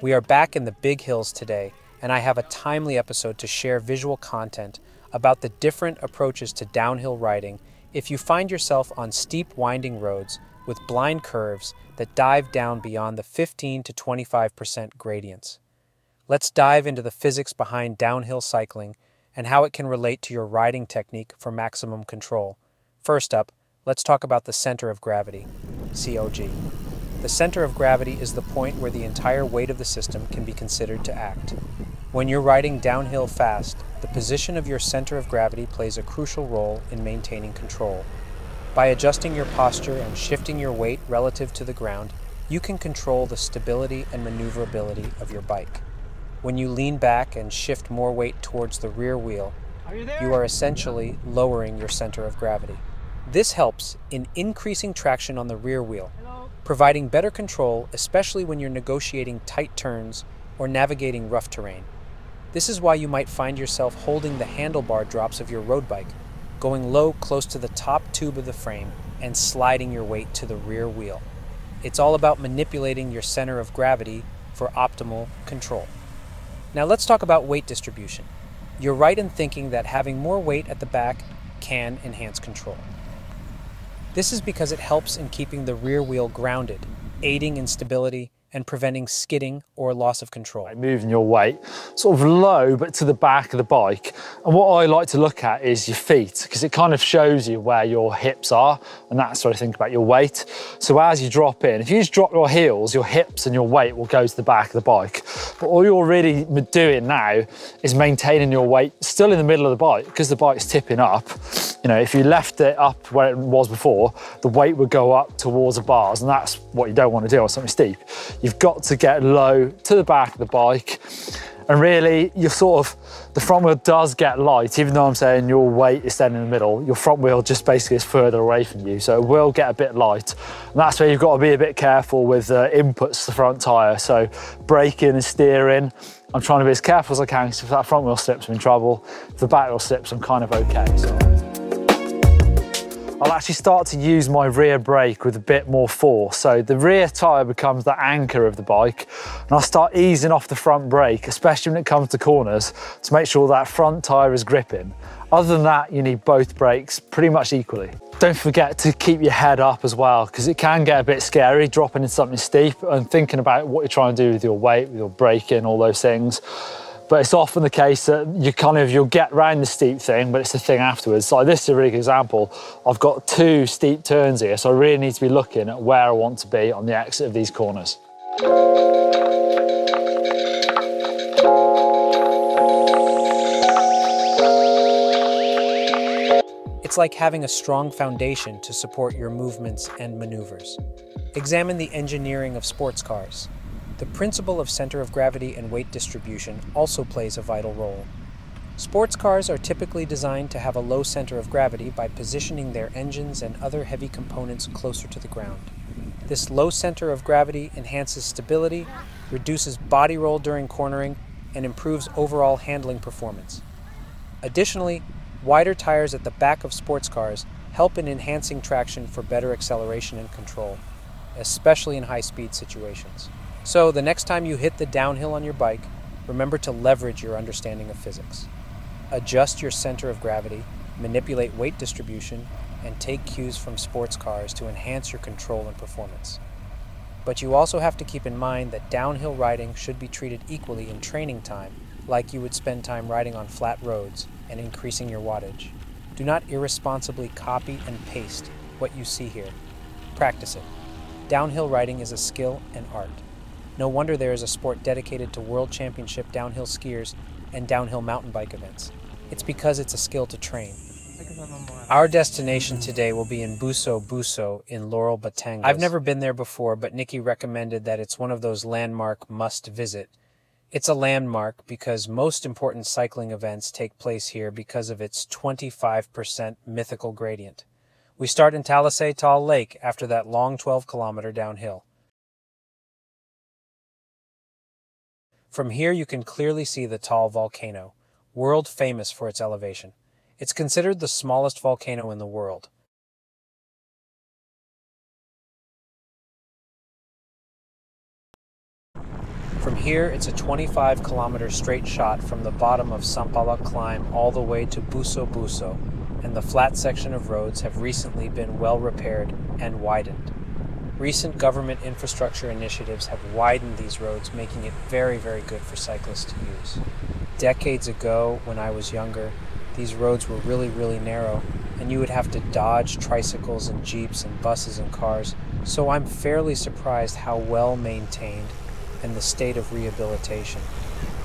We are back in the big hills today, and I have a timely episode to share visual content about the different approaches to downhill riding if you find yourself on steep, winding roads with blind curves that dive down beyond the 15 to 25% gradients. Let's dive into the physics behind downhill cycling and how it can relate to your riding technique for maximum control. First up, let's talk about the center of gravity, COG. The center of gravity is the point where the entire weight of the system can be considered to act. When you're riding downhill fast, the position of your center of gravity plays a crucial role in maintaining control. By adjusting your posture and shifting your weight relative to the ground, you can control the stability and maneuverability of your bike. When you lean back and shift more weight towards the rear wheel, Are you you are essentially lowering your center of gravity. This helps in increasing traction on the rear wheel, Hello. Providing better control, especially when you're negotiating tight turns or navigating rough terrain. This is why you might find yourself holding the handlebar drops of your road bike, going low close to the top tube of the frame, and sliding your weight to the rear wheel. It's all about manipulating your center of gravity for optimal control. Now let's talk about weight distribution. You're right in thinking that having more weight at the back can enhance control. This is because it helps in keeping the rear wheel grounded, aiding in stability and preventing skidding or loss of control. Like moving your weight sort of low but to the back of the bike. And what I like to look at is your feet because it kind of shows you where your hips are and that's what I think about your weight. So as you drop in if you just drop your heels your hips and your weight will go to the back of the bike. But all you're really doing now is maintaining your weight still in the middle of the bike because the bike's tipping up. You know if you left it up where it was before the weight would go up towards the bars and that's what you don't want to do on something steep you've got to get low to the back of the bike. And really you're sort of the front wheel does get light. Even though i'm saying your weight is then in the middle your front wheel just basically is further away from you. So it will get a bit light. And that's where you've got to be a bit careful with uh, inputs to the front tire. So braking and steering i'm trying to be as careful as i can because if that front wheel slips i'm in trouble. If the back wheel slips i'm kind of okay. So I'll actually start to use my rear brake with a bit more force. So the rear tyre becomes the anchor of the bike and I'll start easing off the front brake, especially when it comes to corners, to make sure that front tyre is gripping. Other than that, you need both brakes pretty much equally. Don't forget to keep your head up as well, because it can get a bit scary dropping in something steep and thinking about what you're trying to do with your weight, with your braking, all those things but it's often the case that you kind of you'll get around the steep thing but it's the thing afterwards so this is a really good example i've got two steep turns here so i really need to be looking at where i want to be on the exit of these corners It's like having a strong foundation to support your movements and maneuvers. Examine the engineering of sports cars. The principle of center of gravity and weight distribution also plays a vital role. Sports cars are typically designed to have a low center of gravity by positioning their engines and other heavy components closer to the ground. This low center of gravity enhances stability, reduces body roll during cornering, and improves overall handling performance. Additionally, wider tires at the back of sports cars help in enhancing traction for better acceleration and control, especially in high speed situations. So, the next time you hit the downhill on your bike, remember to leverage your understanding of physics. Adjust your center of gravity, manipulate weight distribution, and take cues from sports cars to enhance your control and performance. But you also have to keep in mind that downhill riding should be treated equally in training time, like you would spend time riding on flat roads and increasing your wattage. Do not irresponsibly copy and paste what you see here. Practice it. Downhill riding is a skill and art. No wonder there is a sport dedicated to World Championship downhill skiers and downhill mountain bike events. It's because it's a skill to train. Our destination today will be in Buso Buso in Laurel, Batangas. I've never been there before, but Nikki recommended that it's one of those landmark must visit. It's a landmark because most important cycling events take place here because of its 25% mythical gradient. We start in Talisay Taal Lake after that long 12 kilometer downhill. From here, you can clearly see the Taal volcano, world famous for its elevation. It's considered the smallest volcano in the world. From here, it's a 25 kilometer straight shot from the bottom of Sampaloc climb all the way to Buso Buso, and the flat section of roads have recently been well repaired and widened. Recent government infrastructure initiatives have widened these roads, making it very, very good for cyclists to use. Decades ago, when I was younger, these roads were really, really narrow, and you would have to dodge tricycles and jeeps and buses and cars, so I'm fairly surprised how well maintained and the state of rehabilitation.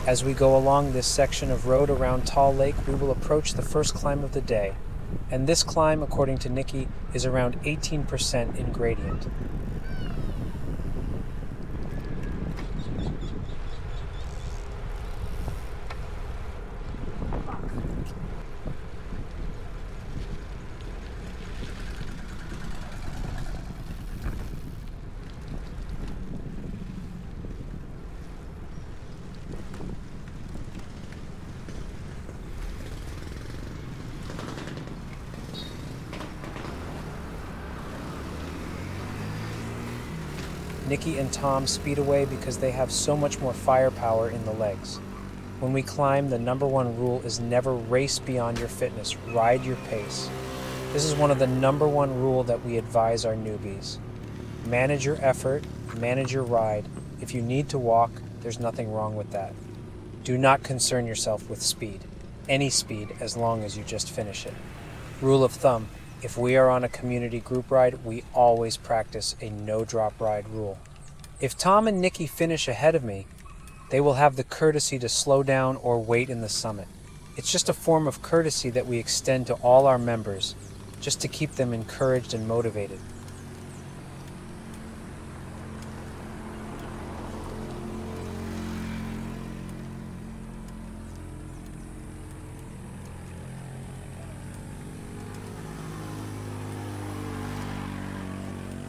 As we go along this section of road around Taal Lake, we will approach the first climb of the day, and this climb, according to Nikki, is around 18% in gradient. Nikki and Tom speed away because they have so much more firepower in the legs. When we climb, the number one rule is never race beyond your fitness, ride your pace. This is one of the number one rule that we advise our newbies. Manage your effort, manage your ride. If you need to walk, there's nothing wrong with that. Do not concern yourself with speed, any speed as long as you just finish it. Rule of thumb if we are on a community group ride, we always practice a no drop ride rule. If Tom and Nikki finish ahead of me, they will have the courtesy to slow down or wait in the summit. It's just a form of courtesy that we extend to all our members, just to keep them encouraged and motivated.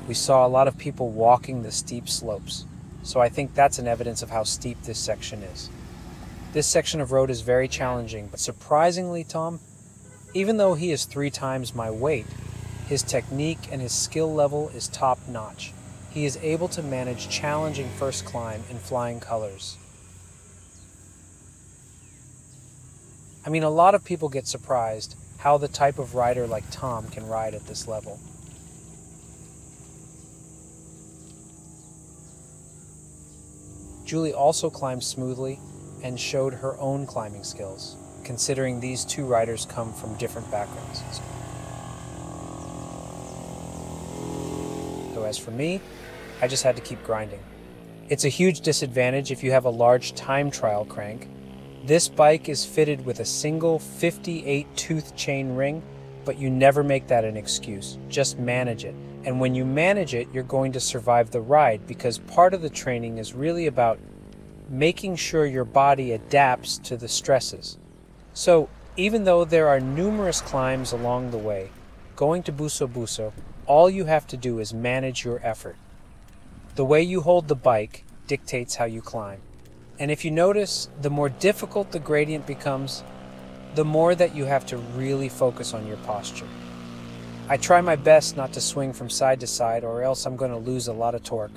We saw a lot of people walking the steep slopes. So I think that's an evidence of how steep this section is. This section of road is very challenging, but surprisingly, Tom, even though he is three times my weight, his technique and his skill level is top notch. He is able to manage challenging first climb in flying colors. I mean, a lot of people get surprised how the type of rider like Tom can ride at this level. Julie also climbed smoothly and showed her own climbing skills, considering these two riders come from different backgrounds. So as for me, I just had to keep grinding. It's a huge disadvantage if you have a large time trial crank. This bike is fitted with a single 58 tooth chain ring, but you never make that an excuse. Just manage it. And when you manage it, you're going to survive the ride because part of the training is really about making sure your body adapts to the stresses. So, even though there are numerous climbs along the way, going to Buso Buso, all you have to do is manage your effort. The way you hold the bike dictates how you climb. And if you notice, the more difficult the gradient becomes, the more that you have to really focus on your posture. I try my best not to swing from side to side or else I'm going to lose a lot of torque.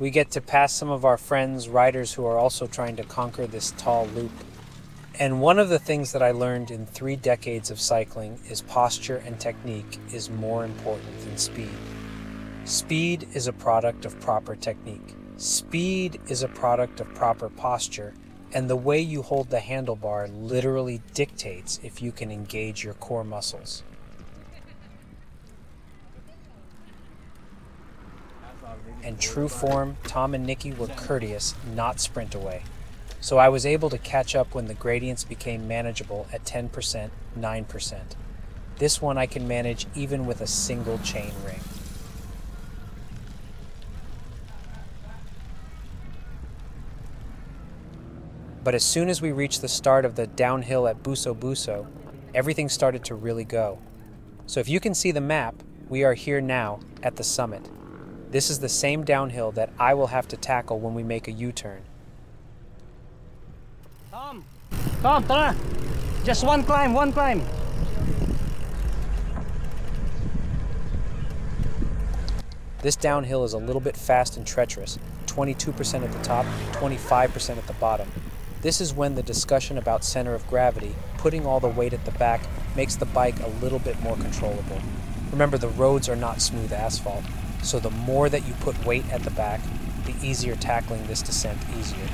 We get to pass some of our friends, riders who are also trying to conquer this Taal loop. And one of the things that I learned in three decades of cycling is posture and technique is more important than speed. Speed is a product of proper technique. Speed is a product of proper posture, and the way you hold the handlebar literally dictates if you can engage your core muscles. In true form, Tom and Nikki were courteous, not sprint away so I was able to catch up when the gradients became manageable at 10%, 9%. This one I can manage even with a single chain ring. But as soon as we reached the start of the downhill at Buso Buso, everything started to really go. So if you can see the map, we are here now at the summit. This is the same downhill that I will have to tackle when we make a U-turn. Tom! Tom, tara! Just one climb, one climb. This downhill is a little bit fast and treacherous, 22% at the top, 25% at the bottom. This is when the discussion about center of gravity, putting all the weight at the back, makes the bike a little bit more controllable. Remember, the roads are not smooth asphalt, so the more that you put weight at the back, the easier tackling this descent easier.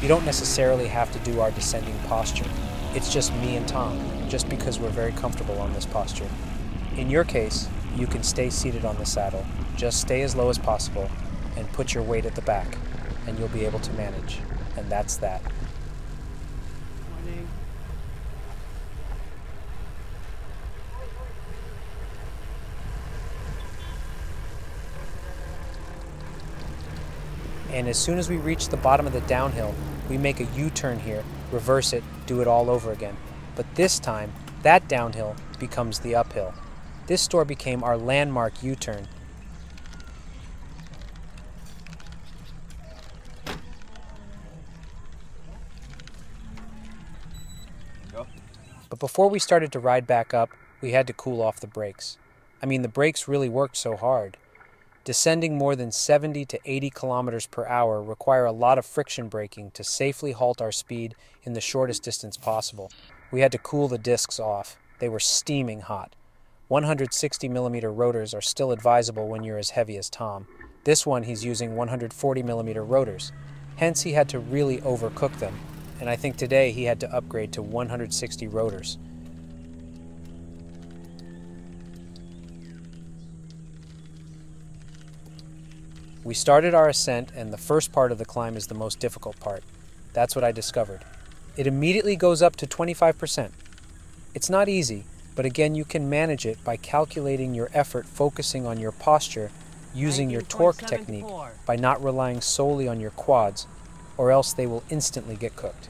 You don't necessarily have to do our descending posture. It's just me and Tom, just because we're very comfortable on this posture. In your case, you can stay seated on the saddle, just stay as low as possible, and put your weight at the back, and you'll be able to manage. And that's that. And as soon as we reach the bottom of the downhill, we make a U-turn here, reverse it, do it all over again. But this time, that downhill becomes the uphill. This store became our landmark U-turn. But before we started to ride back up, we had to cool off the brakes. I mean, the brakes really worked so hard. Descending more than 70 to 80 kilometers per hour require a lot of friction braking to safely halt our speed in the shortest distance possible. We had to cool the discs off. They were steaming hot. 160 millimeter rotors are still advisable when you're as heavy as Tom. This one he's using 140 millimeter rotors. Hence he had to really overcook them. And I think today he had to upgrade to 160 rotors. We started our ascent, and the first part of the climb is the most difficult part. That's what I discovered. It immediately goes up to 25%. It's not easy, but again, you can manage it by calculating your effort focusing on your posture using your torque technique by not relying solely on your quads, or else they will instantly get cooked.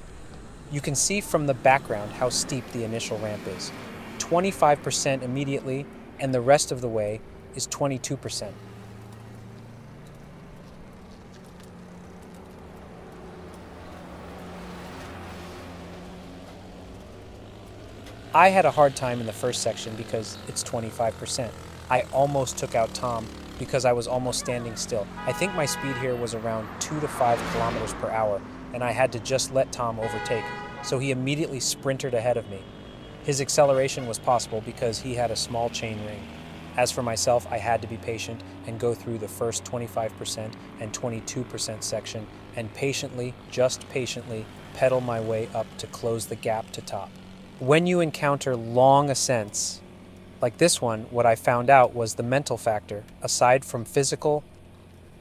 You can see from the background how steep the initial ramp is 25% immediately, and the rest of the way is 22%. I had a hard time in the first section because it's 25%. I almost took out Tom because I was almost standing still. I think my speed here was around 2 to 5 kilometers per hour, and I had to just let Tom overtake, so he immediately sprinted ahead of me. His acceleration was possible because he had a small chain ring. As for myself, I had to be patient and go through the first 25% and 22% section and patiently, just patiently, pedal my way up to close the gap to Tom when you encounter long ascents, like this one, what I found out was the mental factor. Aside from physical,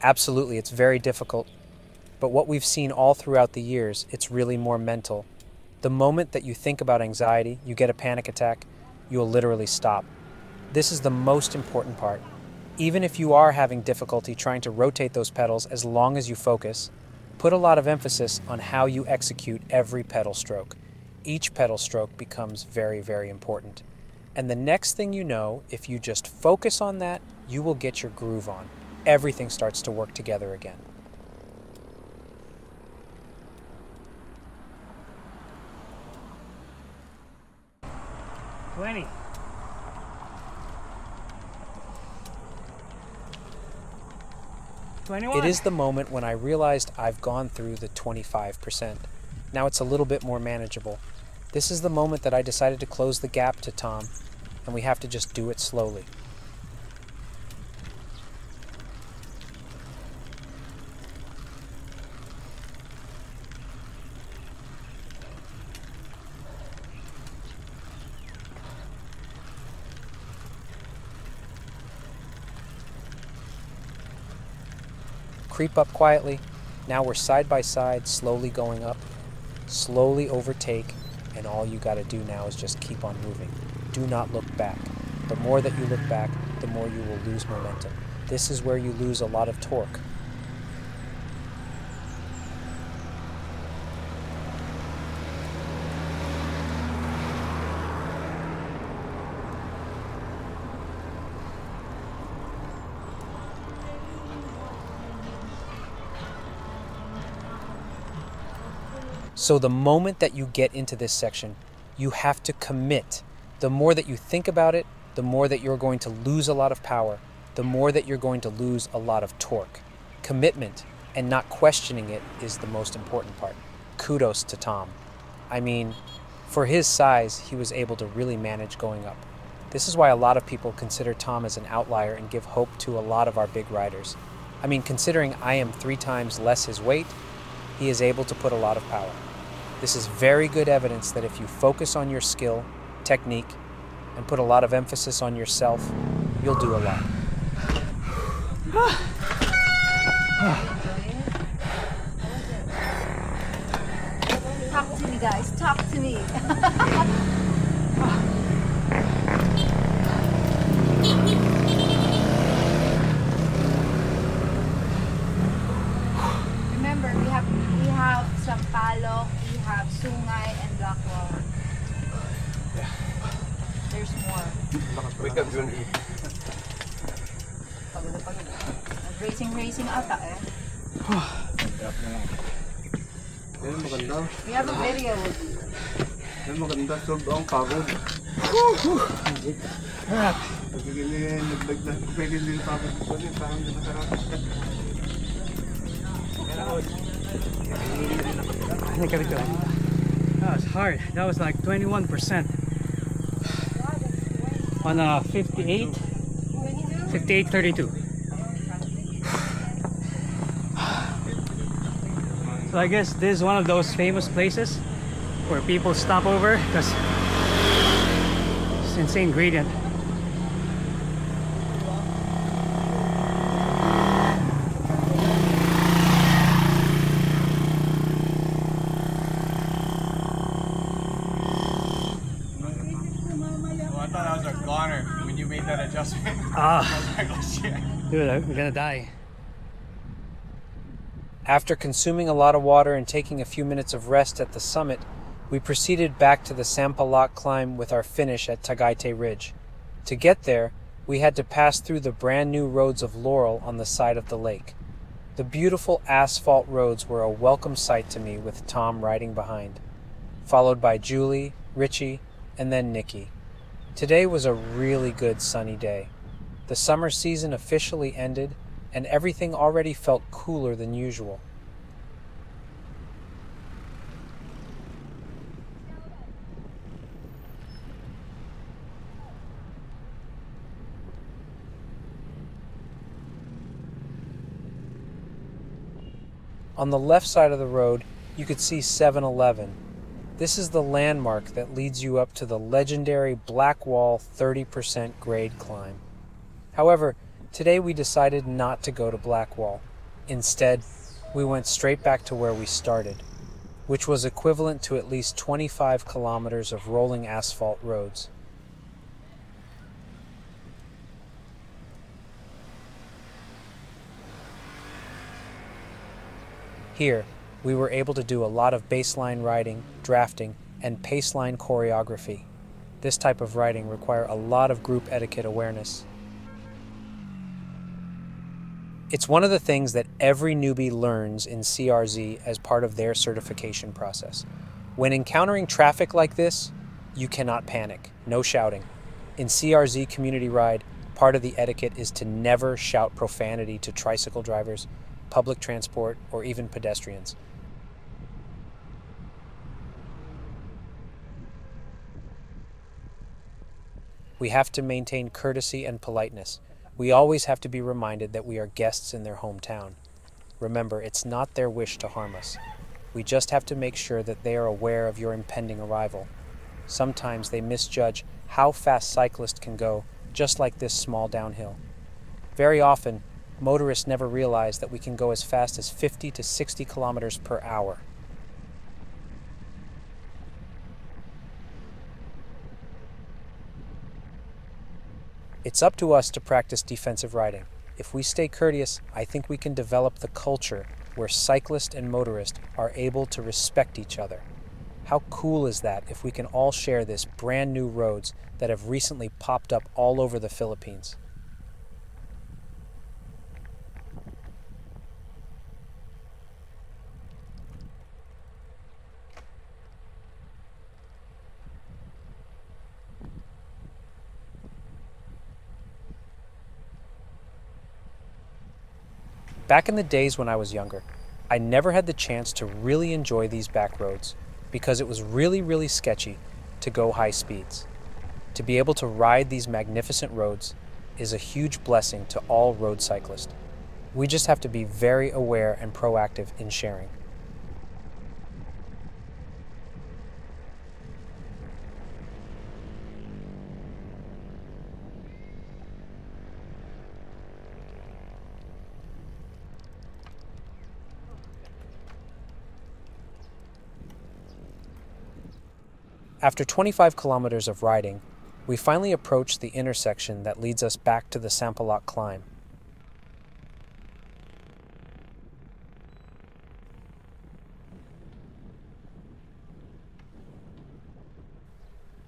absolutely, it's very difficult. But what we've seen all throughout the years, it's really more mental. The moment that you think about anxiety, you get a panic attack, you'll literally stop. This is the most important part. Even if you are having difficulty trying to rotate those pedals, as long as you focus, put a lot of emphasis on how you execute every pedal stroke each pedal stroke becomes very, very important. And the next thing you know, if you just focus on that, you will get your groove on. Everything starts to work together again. Twenty-one. It is the moment when I realized I've gone through the 25%. Now it's a little bit more manageable. This is the moment that I decided to close the gap to Tom, and we have to just do it slowly. Creep up quietly. Now we're side by side, slowly going up slowly overtake, and all you got to do now is just keep on moving. Do not look back. The more that you look back, the more you will lose momentum. This is where you lose a lot of torque. So the moment that you get into this section, you have to commit. The more that you think about it, the more that you're going to lose a lot of power, the more that you're going to lose a lot of torque. Commitment and not questioning it is the most important part. Kudos to Tom. I mean, for his size, he was able to really manage going up. This is why a lot of people consider Tom as an outlier and give hope to a lot of our big riders. I mean, considering I am three times less his weight, he is able to put a lot of power. This is very good evidence that if you focus on your skill, technique, and put a lot of emphasis on yourself, you'll do a lot. Talk to me, guys. Talk to me. more. Pagod na pagod. Racing, racing ata eh. Yan, maganda. We have a ang di masarap. That was hard. That was like 21%. On a 58, 58, 32. So I guess this is one of those famous places where people stop over because it's insane gradient. Oh, I thought I was a goner when you made that adjustment. Ah, I was like, oh shit. dude, we're gonna die. After consuming a lot of water and taking a few minutes of rest at the summit, we proceeded back to the Sampaloc climb with our finish at Tagaytay Ridge. To get there, we had to pass through the brand new roads of Laurel on the side of the lake. The beautiful asphalt roads were a welcome sight to me with Tom riding behind, followed by Julie, Richie, and then Nikki. Today was a really good sunny day. The summer season officially ended, and everything already felt cooler than usual. On the left side of the road, you could see 7 Eleven. This is the landmark that leads you up to the legendary Blackwall 30% grade climb. However, today we decided not to go to Blackwall. Instead, we went straight back to where we started, which was equivalent to at least 25 kilometers of rolling asphalt roads. Here, we were able to do a lot of baseline riding, drafting, and paceline choreography. This type of riding require a lot of group etiquette awareness. It's one of the things that every newbie learns in CRZ as part of their certification process. When encountering traffic like this, you cannot panic. No shouting. In CRZ Community Ride, part of the etiquette is to never shout profanity to tricycle drivers, public transport, or even pedestrians. We have to maintain courtesy and politeness. We always have to be reminded that we are guests in their hometown. Remember, it's not their wish to harm us. We just have to make sure that they are aware of your impending arrival. Sometimes they misjudge how fast cyclists can go, just like this small downhill. Very often, motorists never realize that we can go as fast as 50 to 60 kilometers per hour. It's up to us to practice defensive riding. If we stay courteous, I think we can develop the culture where cyclist and motorist are able to respect each other. How cool is that if we can all share this brand new roads that have recently popped up all over the Philippines? Back in the days when I was younger, I never had the chance to really enjoy these back roads because it was really, really sketchy to go high speeds. To be able to ride these magnificent roads is a huge blessing to all road cyclists. We just have to be very aware and proactive in sharing. After 25 kilometers of riding, we finally approach the intersection that leads us back to the Sampaloc climb.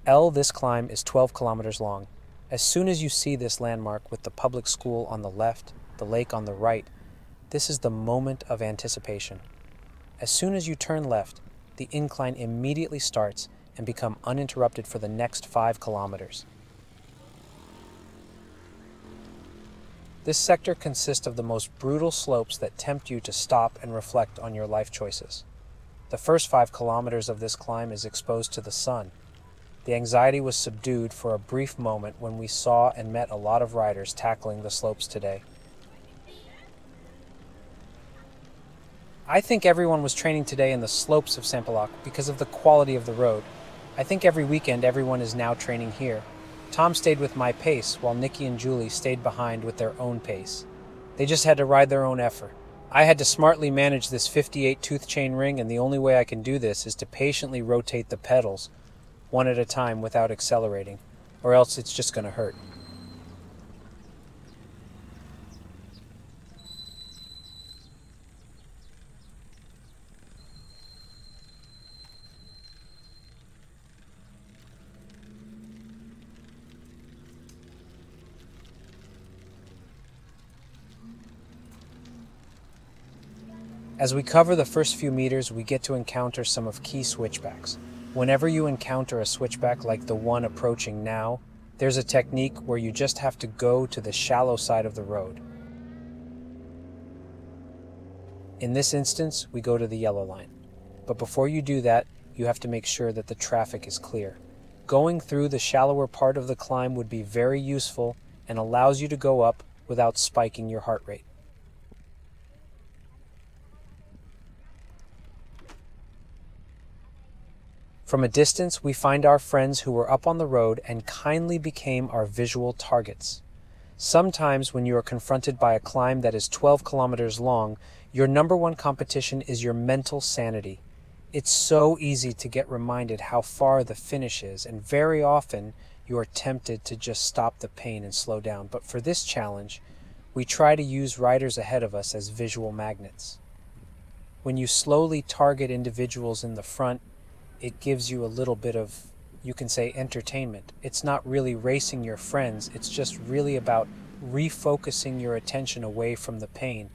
L, this climb is 12 kilometers long. As soon as you see this landmark with the public school on the left, the lake on the right, this is the moment of anticipation. As soon as you turn left, the incline immediately starts and become uninterrupted for the next five kilometers. This sector consists of the most brutal slopes that tempt you to stop and reflect on your life choices. The first five kilometers of this climb is exposed to the sun. The anxiety was subdued for a brief moment when we saw and met a lot of riders tackling the slopes today. I think everyone was training today in the slopes of Sampaloc because of the quality of the road. I think every weekend everyone is now training here. Tom stayed with my pace while Nikki and Julie stayed behind with their own pace. They just had to ride their own effort. I had to smartly manage this 58 tooth chain ring, and the only way I can do this is to patiently rotate the pedals one at a time without accelerating, or else it's just going to hurt. As we cover the first few meters, we get to encounter some of key switchbacks. Whenever you encounter a switchback like the one approaching now, there's a technique where you just have to go to the shallow side of the road. In this instance, we go to the yellow line. But before you do that, you have to make sure that the traffic is clear. Going through the shallower part of the climb would be very useful and allows you to go up without spiking your heart rate. From a distance, we find our friends who were up on the road and kindly became our visual targets. Sometimes, when you are confronted by a climb that is 12 kilometers long, your number one competition is your mental sanity. It's so easy to get reminded how far the finish is, and very often you are tempted to just stop the pain and slow down. But for this challenge, we try to use riders ahead of us as visual magnets. When you slowly target individuals in the front, it gives you a little bit of, you can say, entertainment. It's not really racing your friends, it's just really about refocusing your attention away from the pain.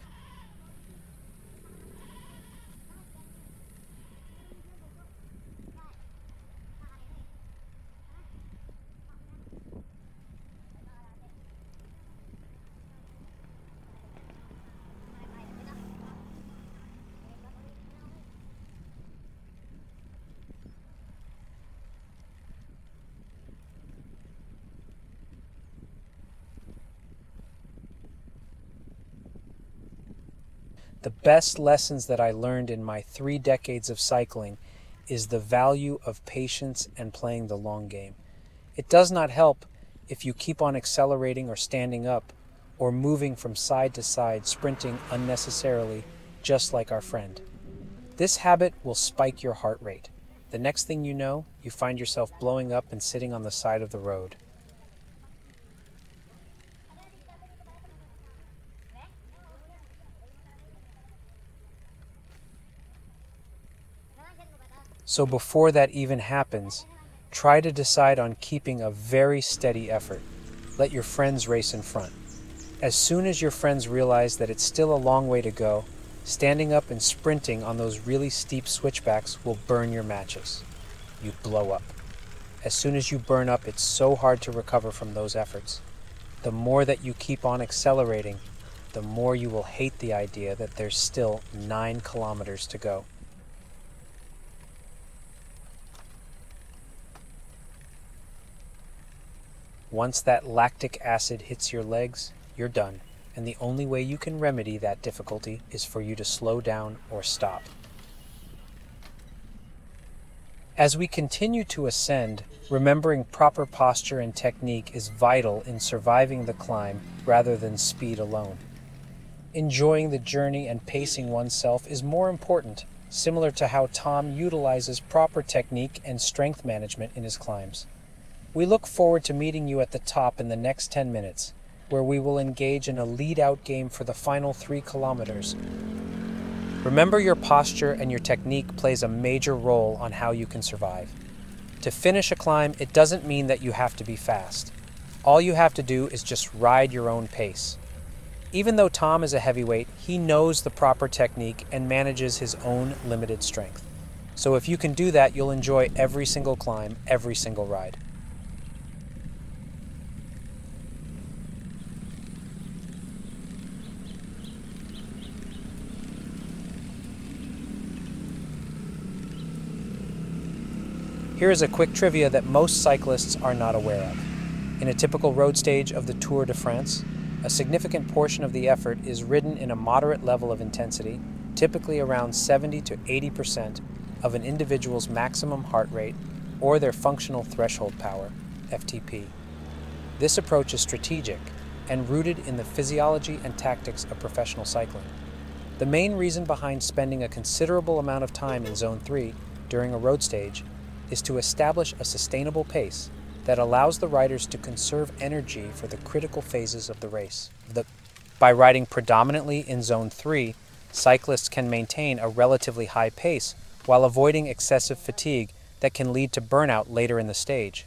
The best lessons that I learned in my three decades of cycling is the value of patience and playing the long game. It does not help if you keep on accelerating or standing up or moving from side to side, sprinting unnecessarily, just like our friend. This habit will spike your heart rate. The next thing you know, you find yourself blowing up and sitting on the side of the road. So before that even happens, try to decide on keeping a very steady effort. Let your friends race in front. As soon as your friends realize that it's still a long way to go, standing up and sprinting on those really steep switchbacks will burn your matches. You blow up. As soon as you burn up, it's so hard to recover from those efforts. The more that you keep on accelerating, the more you will hate the idea that there's still nine kilometers to go. Once that lactic acid hits your legs, you're done, and the only way you can remedy that difficulty is for you to slow down or stop. As we continue to ascend, remembering proper posture and technique is vital in surviving the climb rather than speed alone. Enjoying the journey and pacing oneself is more important, similar to how Tom utilizes proper technique and strength management in his climbs. We look forward to meeting you at the top in the next 10 minutes, where we will engage in a lead out game for the final three kilometers. Remember your posture and your technique plays a major role on how you can survive. To finish a climb, it doesn't mean that you have to be fast. All you have to do is just ride your own pace. Even though Tom is a heavyweight, he knows the proper technique and manages his own limited strength. So if you can do that, you'll enjoy every single climb, every single ride. Here is a quick trivia that most cyclists are not aware of. In a typical road stage of the Tour de France, a significant portion of the effort is ridden in a moderate level of intensity, typically around 70 to 80% of an individual's maximum heart rate or their functional threshold power, FTP. This approach is strategic and rooted in the physiology and tactics of professional cycling. The main reason behind spending a considerable amount of time in Zone 3 during a road stage is to establish a sustainable pace that allows the riders to conserve energy for the critical phases of the race. The, by riding predominantly in Zone 3, cyclists can maintain a relatively high pace while avoiding excessive fatigue that can lead to burnout later in the stage.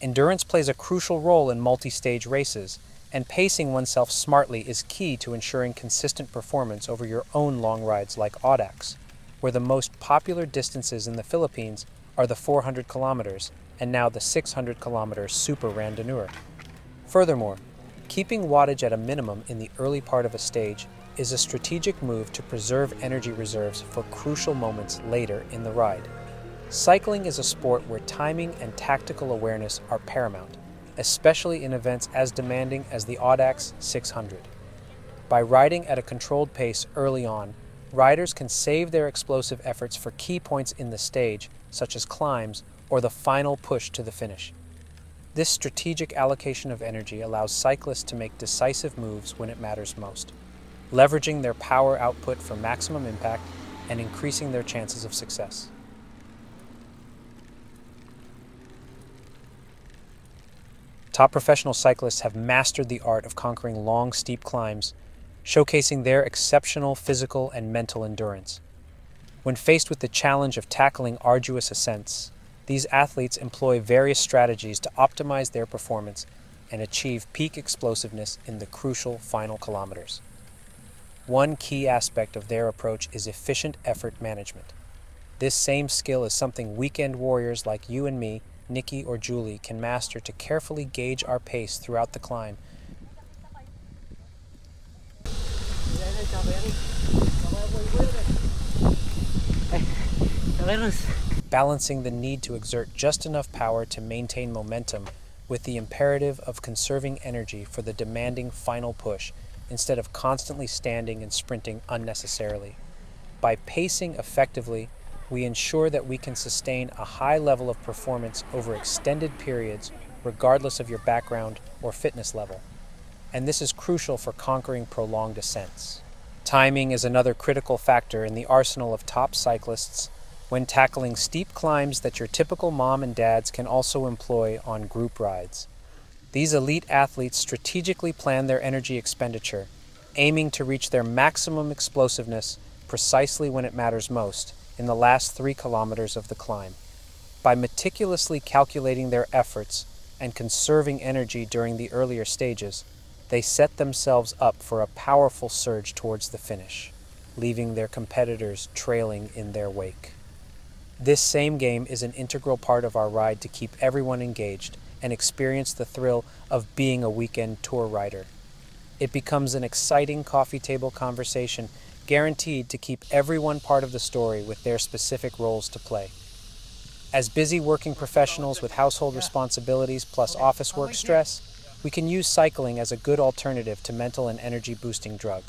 Endurance plays a crucial role in multi stage races, and pacing oneself smartly is key to ensuring consistent performance over your own long rides like Audax, where the most popular distances in the Philippines are the 400 kilometers and now the 600 kilometer Super Randonneur. Furthermore, keeping wattage at a minimum in the early part of a stage is a strategic move to preserve energy reserves for crucial moments later in the ride. Cycling is a sport where timing and tactical awareness are paramount, especially in events as demanding as the Audax 600. By riding at a controlled pace early on, riders can save their explosive efforts for key points in the stage, such as climbs or the final push to the finish. This strategic allocation of energy allows cyclists to make decisive moves when it matters most, leveraging their power output for maximum impact and increasing their chances of success. Top professional cyclists have mastered the art of conquering long, steep climbs, showcasing their exceptional physical and mental endurance. When faced with the challenge of tackling arduous ascents, these athletes employ various strategies to optimize their performance and achieve peak explosiveness in the crucial final kilometers. One key aspect of their approach is efficient effort management. This same skill is something weekend warriors like you and me, Nikki or Julie, can master to carefully gauge our pace throughout the climb. Balancing the need to exert just enough power to maintain momentum with the imperative of conserving energy for the demanding final push instead of constantly standing and sprinting unnecessarily. By pacing effectively, we ensure that we can sustain a high level of performance over extended periods regardless of your background or fitness level. And this is crucial for conquering prolonged ascents. Timing is another critical factor in the arsenal of top cyclists when tackling steep climbs that your typical mom and dads can also employ on group rides. These elite athletes strategically plan their energy expenditure, aiming to reach their maximum explosiveness precisely when it matters most, in the last three kilometers of the climb. By meticulously calculating their efforts and conserving energy during the earlier stages, they set themselves up for a powerful surge towards the finish, leaving their competitors trailing in their wake. This same game is an integral part of our ride to keep everyone engaged and experience the thrill of being a weekend tour rider. It becomes an exciting coffee table conversation guaranteed to keep everyone part of the story with their specific roles to play. As busy working professionals with household responsibilities plus office work stress, we can use cycling as a good alternative to mental and energy boosting drug.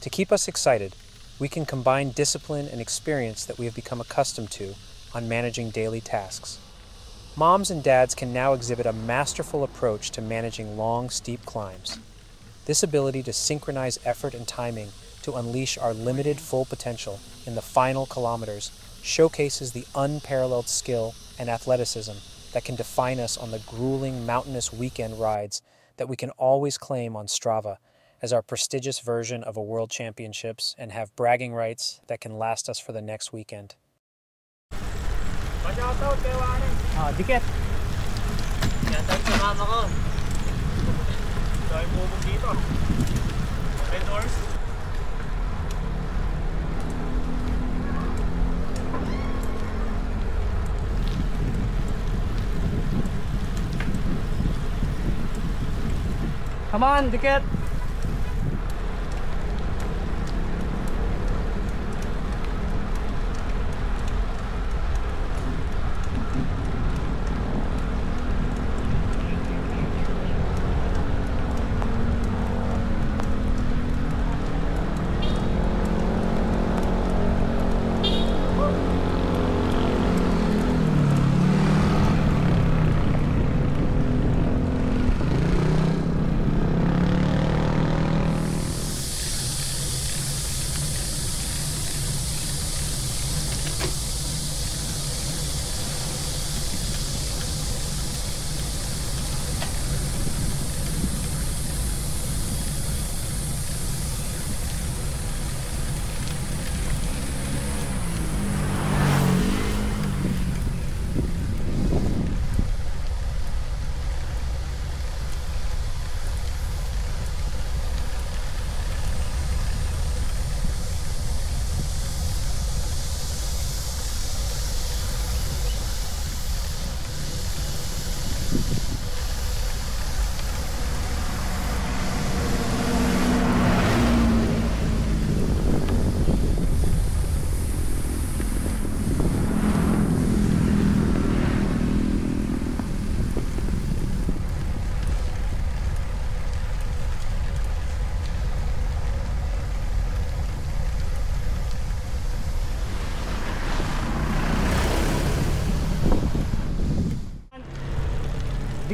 To keep us excited, we can combine discipline and experience that we have become accustomed to on managing daily tasks. Moms and dads can now exhibit a masterful approach to managing long, steep climbs. This ability to synchronize effort and timing to unleash our limited full potential in the final kilometers showcases the unparalleled skill and athleticism that can define us on the grueling mountainous weekend rides that we can always claim on Strava as our prestigious version of a world championships and have bragging rights that can last us for the next weekend. Dikit. Come on, dikit.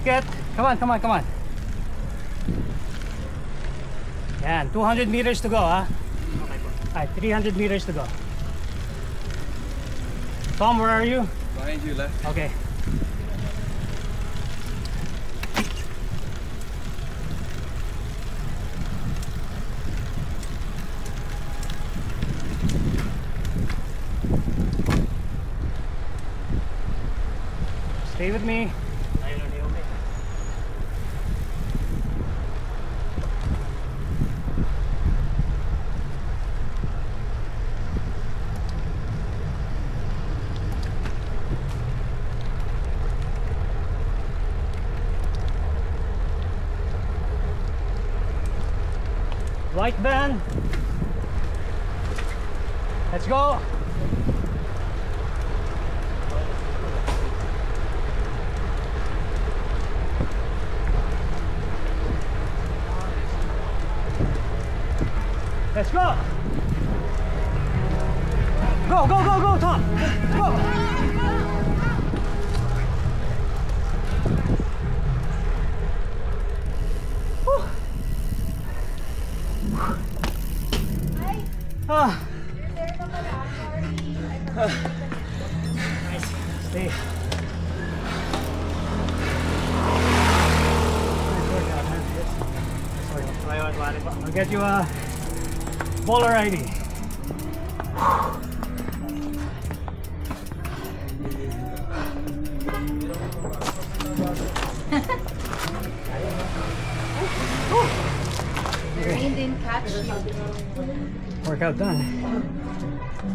Dikit. Come on, come on, come on. Yan, 200 meters to go, ah. ha? Alright, 300 meters to go. Tom, where are you? Behind you, left. Okay. Stay with me. Right band. Let's go.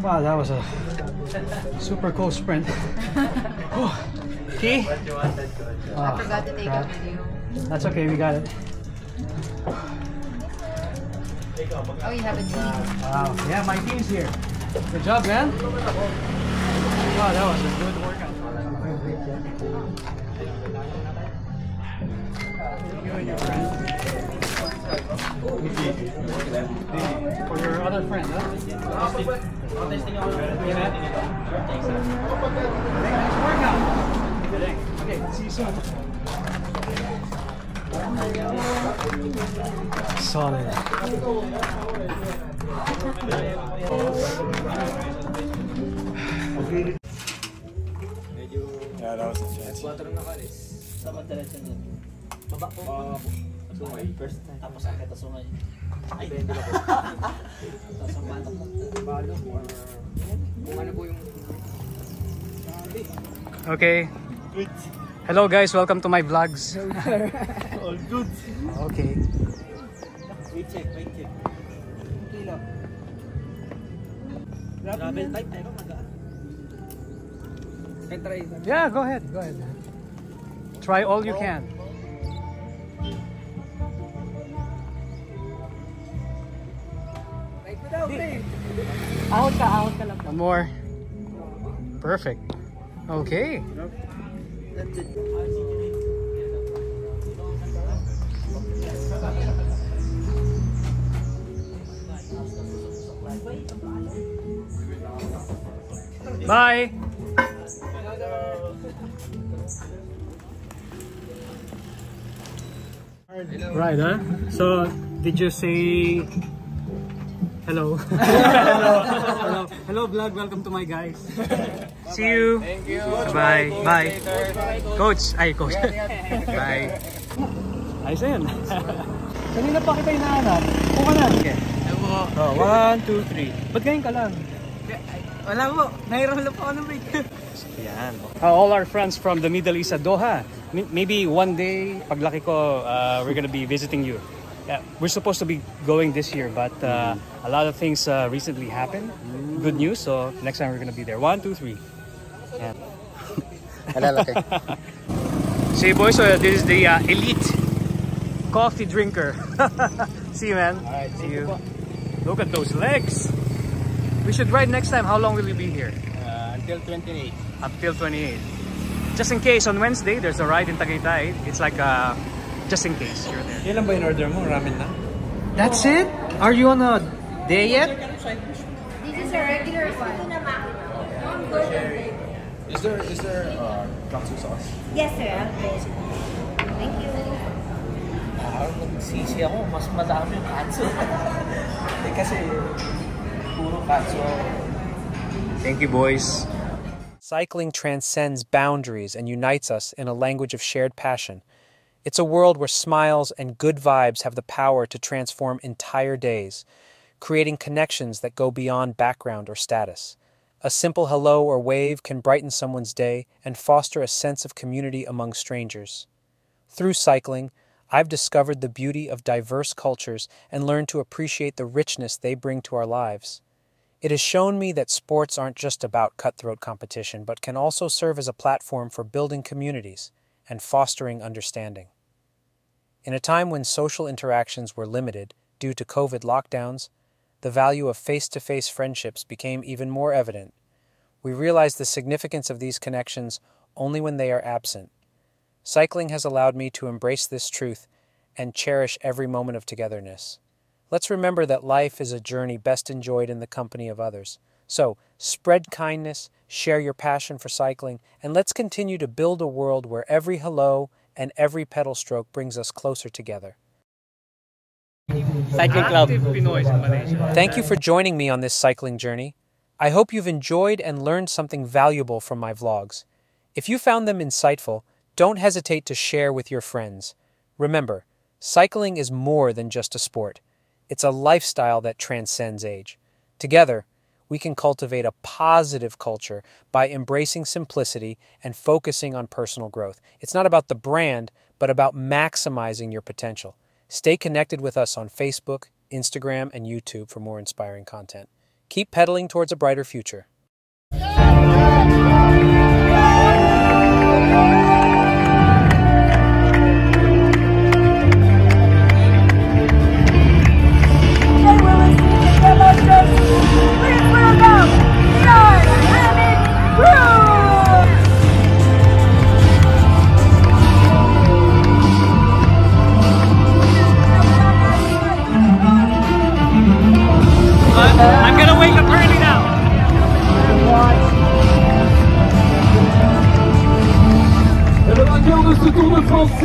Wow, that was a super cool sprint. Whew. Key? I forgot to take a video. Ah, That's okay, we got it. Oh, you have a team. Wow. Yeah, my team's here. Good job, man. Wow, that was a good workout. You and your friend. For your other friend, huh? Yeah, man. Hey, nice workout. Okay, see you soon. Solid. Yeah, that was a fancy. Sama diretso. Baba po. Sungay. First. Tapos akit na sungay. Ay, kung ano po yung Okay. Hello guys, welcome to my vlogs. All good. Okay. wait check, wait check. Kilo. Gravel type. Yeah, go ahead. Go ahead. Try all you can. Ahon ka, ahon ka lang. One more. Perfect. Okay. Bye. Right, huh? So, did you say hello? hello. Hello, vlog. Welcome to my guys. See you. Thank you. Bye. Bye. Coach. Ay, coach. Bye. Ayos na yun. Kanina pa kita hinahanap. Kung ka na. Okay. Oh, one, two, three. Ba't ganyan ka lang? Wala po. Nahirapan lang po ako ng break. Yan. Uh, all our friends from the Middle East at Doha. M- maybe one day, paglaki ko, uh, we're gonna be visiting you. Yeah, we're supposed to be going this year, but uh, a lot of things uh, recently happened. Good news, so next time we're gonna be there. One, two, three. Yan. See boys, so this is the uh, elite coffee drinker. See you man. Alright, see you. Look at those legs. We should ride next time. How long will you be here? until 28. until 28. Just in case, on Wednesday, there's a ride in Tagaytay. It's like uh, just in case you're there. Ilan ba in order mo? Ramen na? That's it? Are you on a day yet? This is a regular one. Is there, is there uh, katsu sauce? Yes, sir. Thank you. Parang nagsisi ako, mas madami yung katsu. eh kasi, puro katsu. Thank you, boys. Cycling transcends boundaries and unites us in a language of shared passion. It's a world where smiles and good vibes have the power to transform entire days, creating connections that go beyond background or status. A simple hello or wave can brighten someone's day and foster a sense of community among strangers. Through cycling, I've discovered the beauty of diverse cultures and learned to appreciate the richness they bring to our lives. It has shown me that sports aren't just about cutthroat competition, but can also serve as a platform for building communities and fostering understanding. In a time when social interactions were limited due to COVID lockdowns, the value of face to face friendships became even more evident. We realize the significance of these connections only when they are absent. Cycling has allowed me to embrace this truth and cherish every moment of togetherness. Let's remember that life is a journey best enjoyed in the company of others. So, spread kindness, share your passion for cycling, and let's continue to build a world where every hello and every pedal stroke brings us closer together. Cycling Club. Thank you for joining me on this cycling journey. I hope you've enjoyed and learned something valuable from my vlogs. If you found them insightful, don't hesitate to share with your friends. Remember, cycling is more than just a sport. It's a lifestyle that transcends age. Together, we can cultivate a positive culture by embracing simplicity and focusing on personal growth. It's not about the brand, but about maximizing your potential. Stay connected with us on Facebook, Instagram, and YouTube for more inspiring content. Keep pedaling towards a brighter future.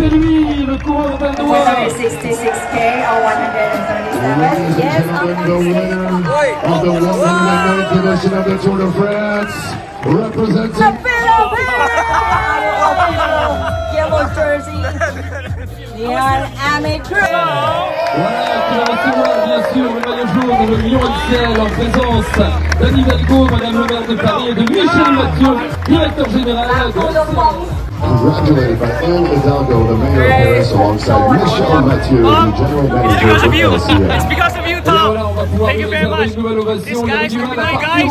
C'est lui, le coureur danois. 166K or 137. Yes, the winner of the of the Tour de France, representing Yellow jersey. Leon Amateur. Voilà, qui va recevoir bien sûr le maillot jaune, le Lion XL en présence d'Anne Hidalgo, Madame le maire de Paris et de Michel Mathieu, directeur général de congratulated by Anne Hidalgo, the mayor of Paris, alongside Michel Mathieu, the general manager of LCA. because of you, pouvoir Thank you very much. guys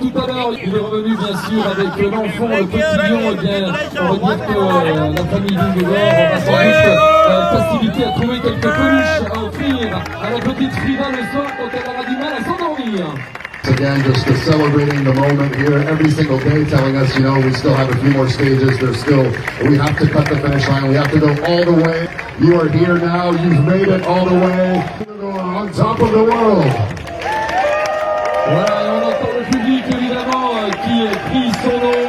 tout à l'heure. Il est revenu bien sûr avec l'enfant, le cotillon. Eh bien, on va dire que euh, la famille Vingegaard va sans doute euh, faciliter à trouver quelques peluches à offrir à la petite Frida le soir quand elle aura du mal à s'endormir. Again, just celebrating the moment here every single day, telling us, you know, we still have a few more stages. There's still, we have to cut the finish line. We have to go all the way. You are here now. You've made it all the way. On top of the world. Voilà, on entend le public évidemment euh, qui crie son nom.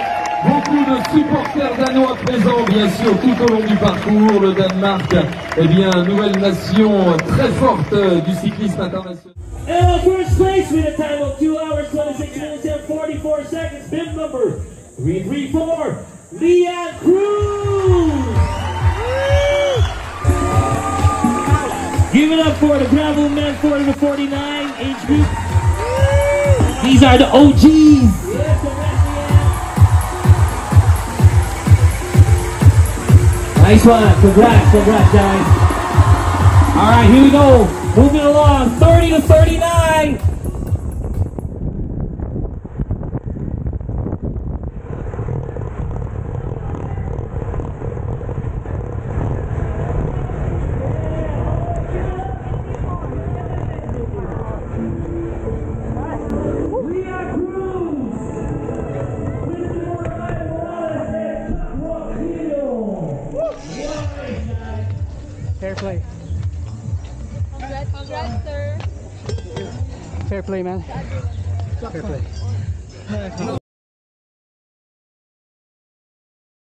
Beaucoup de supporters danois présents, bien sûr, tout au long du parcours. Le Danemark, eh bien, nouvelle nation très forte euh, du cyclisme international. And first place with a time of 2 hours, 26 minutes and 44 seconds. Bib number 334, Leon Cruz. Give it up for the gravel men 40 to 49 age group. These are the OGs. Nice one. Congrats, congrats, guys. All right, here we go. Moving along, 30 to 39. Man.